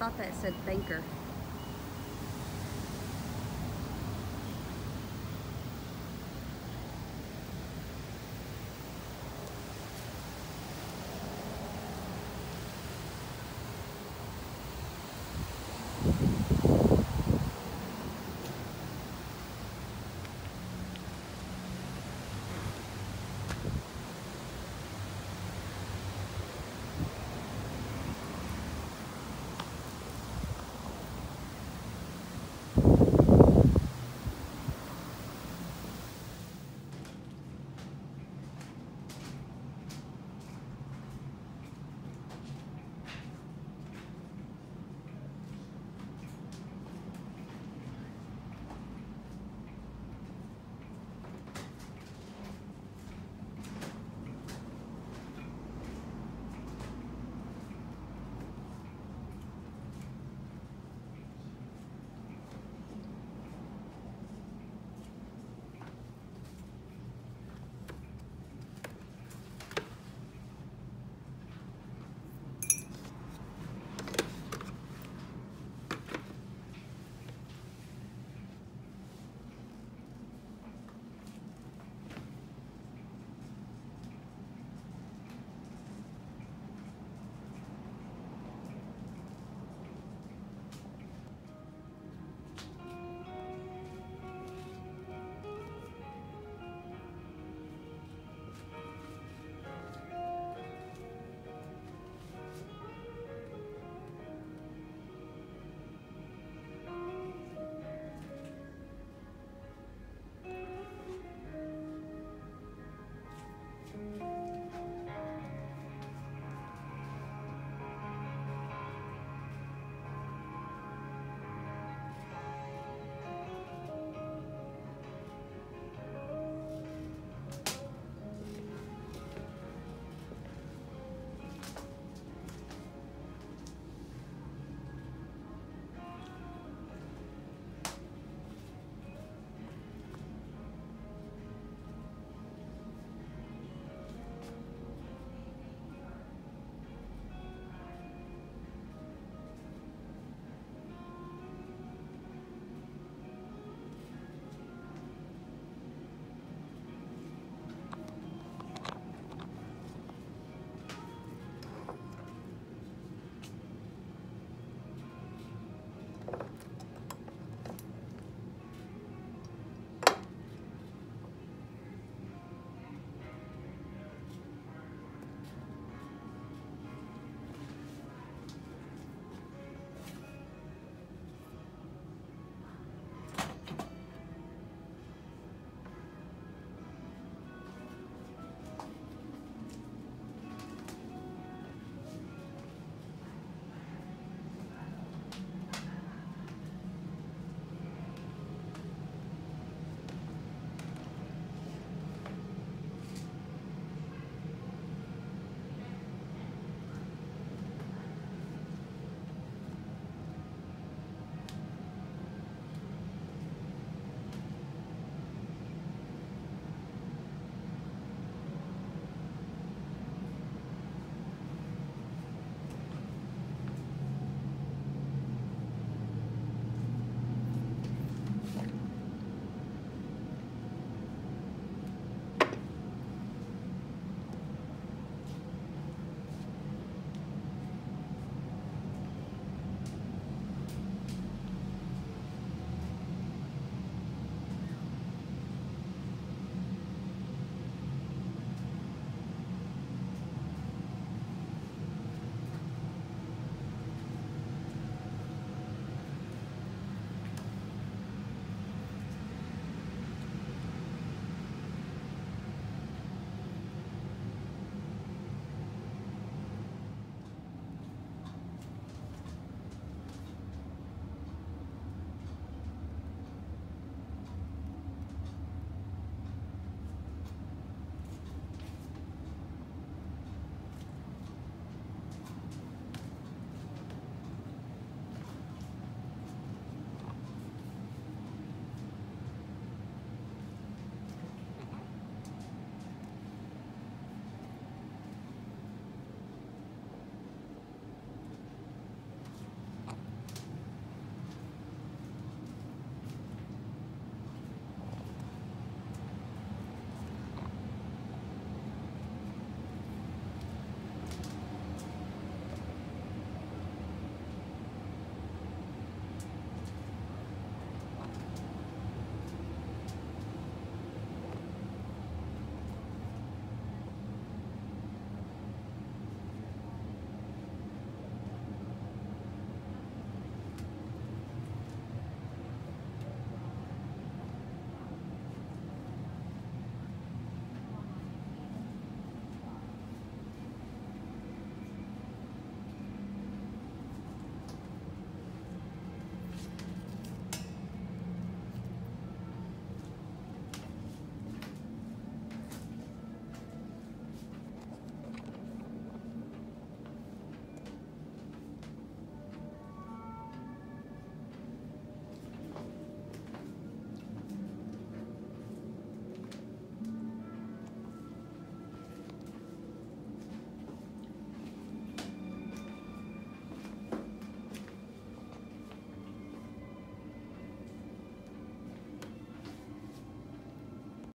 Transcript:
I thought that said banker.